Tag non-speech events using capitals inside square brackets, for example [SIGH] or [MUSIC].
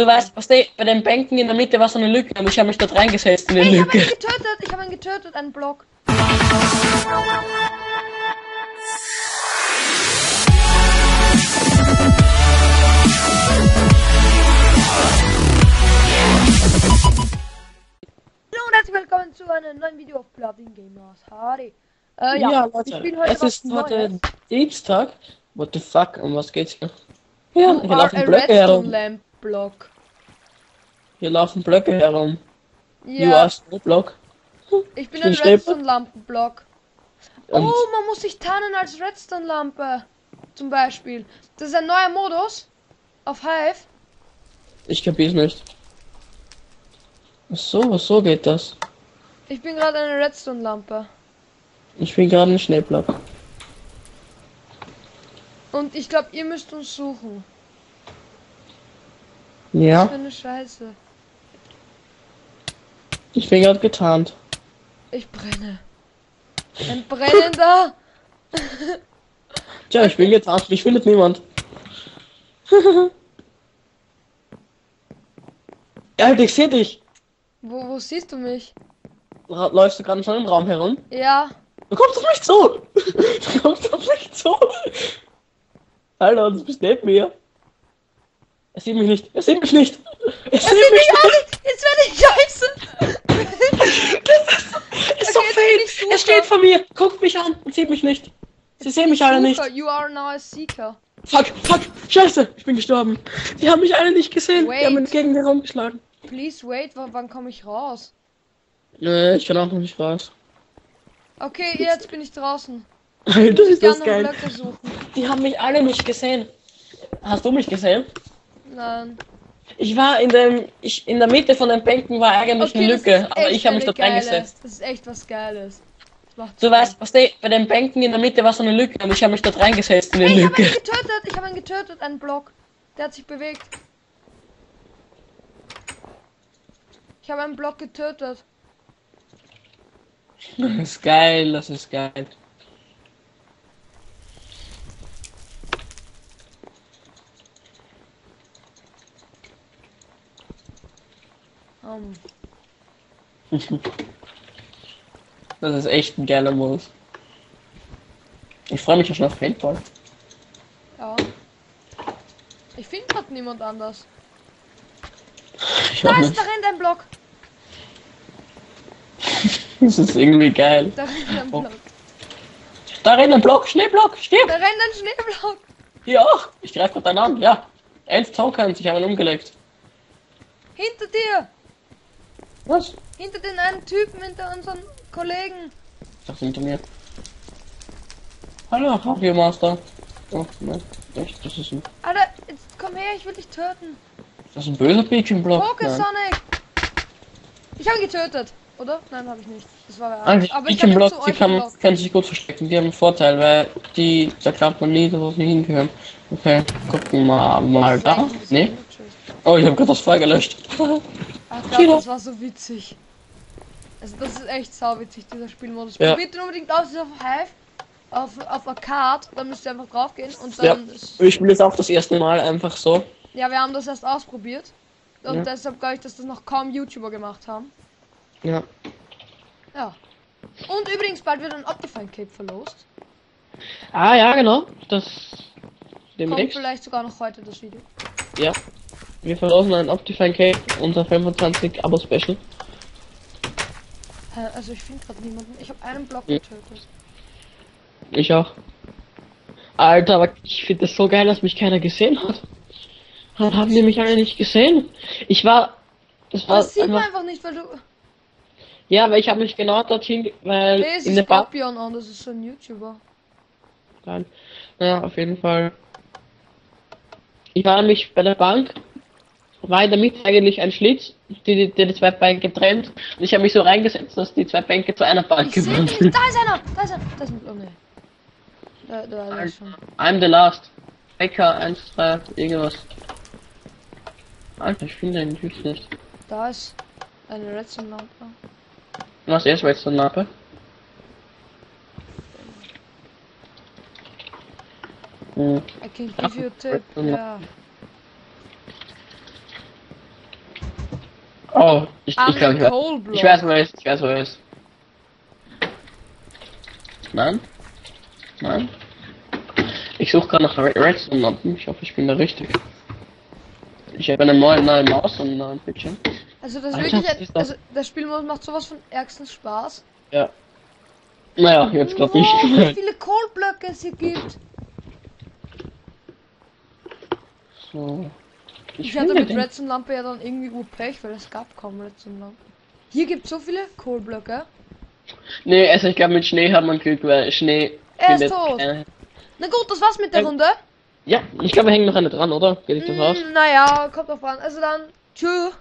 Du weißt, was die, bei den Bänken in der Mitte war so eine Lücke und ich habe mich dort reingesetzt in die Ey, ich habe Lücke. ihn getötet. Ich habe ihn getötet, einen Block. Hallo und herzlich willkommen zu einem neuen Video auf Blooding Gamers. Hardy. Äh, ja, Ja, ich Leute, spiele heute es ist heute. Dienstag. What the fuck, um was geht's hier? Ja, hier are laufen Blöcke herum. Lamp Block. Hier laufen Blöcke herum. You Ja, are Snow Block. ich bin ein bin Schneeble- Redstone Lampenblock. Und Oh, man muss sich tarnen als Redstone Lampe. Zum Beispiel. Das ist ein neuer Modus. Auf Hive. ich kapier's nicht. Ach so, so geht das. Ich bin gerade eine Redstone Lampe. Ich bin gerade ein Schneeblock. Und ich glaube, ihr müsst uns suchen. Ja, Für eine Scheiße. ich bin gerade getarnt. Ich brenne. Ein brennender. [LAUGHS] Tja, ich bin getarnt, mich findet niemand. ja, [LAUGHS] Alter, ich seh dich. Wo, wo siehst du mich? Läufst du gerade schon im Raum herum? Ja. Du kommst doch nicht zu! [LAUGHS] Du kommst doch nicht zu! Alter, du bist neben mir. Er sieht mich nicht. Er sieht mich nicht. Er sieht Sieh mich mich an! Jetzt werde ich scheiße! nicht. Ist so Okay, jetzt ich fake. Er steht vor mir. Guckt mich an und sieht mich nicht. Sie sehen mich alle nicht. You are now a seeker. Fuck, fuck. Scheiße. Ich bin gestorben. Die haben mich alle nicht gesehen. Die haben Wait. mich gegen den Raum geschlagen. Please wait, w wann komme ich raus? Nee, ich kann auch noch nicht raus. Okay, jetzt bin ich draußen. [LAUGHS] Die ist das geil. Die haben mich alle nicht gesehen. Hast du mich gesehen? Nein. Ich war in dem, ich, in der Mitte von den Bänken war eigentlich eine das Lücke, aber ich habe mich eine dort geile- reingesetzt. Das ist echt was Geiles. Du weißt, was bei den Bänken in der Mitte war so eine Lücke und ich habe mich dort reingesetzt in die Ey, ich habe ihn Lücke. getötet. Ich habe ihn getötet, einen Block. Der hat sich bewegt. Ich habe einen Block getötet. [LAUGHS] Das ist geil, das ist geil. Um, [LAUGHS] Das ist echt ein geiler Modus. Ich freue mich ja schon auf Paintball. ja. Ich finde gerade niemand anders. Ich Da ist, nicht. da rennt ein Block. [LAUGHS] Das ist irgendwie geil. Da rennt ein. Block. Da rennt ein Block, Schneeblock, stirb! Da rennt ein Schneeblock. Hier auch! Ich greife gerade einen an, ja. Eins Tokens, ich habe ihn umgelegt. Hinter dir. Was? Hinter den einen Typen, hinter unseren Kollegen. Ich dachte hinter mir. Hallo, Javier Master. Oh, nein. Echt, das ist ein, Alter, jetzt komm her, ich will dich töten. das ist ein böser. Poke Nein. Sonic. Ich habe ihn getötet. Oder? Nein, habe ich nicht. Das war Eigentlich anderes. Aber ich Beacon-Blocks, die kann, können sich gut verstecken. Die haben einen Vorteil, weil die, da glaubt man nie, dass sie hingehören. Okay, gucken wir mal ist da. Nee. Oh, ich habe gerade das Feuer gelöscht. [LAUGHS] Glaube, Kino. das war so witzig. Also das ist echt sauwitzig, dieser Spielmodus. Ja. Probiert unbedingt aus, ist auf Hive, auf, auf Arcade, da müsst ihr einfach draufgehen und Ja. dann ist, Ich spiele jetzt auch das erste Mal einfach so. ja, wir haben das erst ausprobiert. Und Ja. deshalb glaube ich, dass das noch kaum YouTuber gemacht haben. Ja. Ja. Und übrigens, bald wird ein Optifine Cape verlost. Ah, ja, genau. Das. Kommt Demnächst. vielleicht sogar noch heute das Video. Ja. Wir verlosen ein Optifine Cake, unser 25 Abo-Special. Hä, Also ich finde gerade niemanden. Ich habe einen Block getötet. Ich auch. Alter, aber ich finde es so geil, dass mich keiner gesehen hat. Dann haben die mich alle nicht gesehen. Ich war. Das war Das sieht man einfach, einfach nicht, weil du. ja, weil ich habe mich genau dorthin, weil Nee, es in ist der. Scorpion und das ist so ein YouTuber. Nein. Ja, auf jeden Fall. Ich war nämlich bei der Bank, war in der Mitte eigentlich ein Schlitz, die, die, die, die zwei Bänke trennt. Und ich habe mich so reingesetzt, dass die zwei Bänke zu einer Bank geworden sind. Da ist einer! Da ist einer! Da ist ein. Oh ne. Da, da, da ist schon. I'm the last. Becker 1, 3, irgendwas. Alter, ich finde den Typ nicht. Da ist eine Redstone-Lampe. Was ist? Hm. I can give you a tip. Redstone Oh, ich, ich glaube, ich, weiß- ich weiß, wo er ist. Ich weiß, wo er ist. Nein? Nein? Ich suche gerade nach Red- Redstone-Lampen. Ich hoffe, ich bin da richtig. Ich habe eine neue, neue Maus und einen neuen Bildschirm. Also das Alter, wirklich, das? also der Spielmodus macht sowas von ärgsten Spaß. Ja. Naja, jetzt glaube ich. Wow, wie [LAUGHS] viele Coalblöcke es hier gibt. so. Ich hatte finde mit den- Redstone-Lampe ja dann irgendwie gut Pech, weil es gab kaum Redstone-Lampen. Hier gibt es so viele Coalblöcke. Nee, also ich glaube mit Schnee hat man Glück, weil Schnee Er ist tot. keine- Na gut, das war's mit der Ja. Runde. Ja, ich glaube, wir hängen noch eine dran, oder? Geht ich das aus? Mm, naja, kommt drauf an. Also dann, tschüss.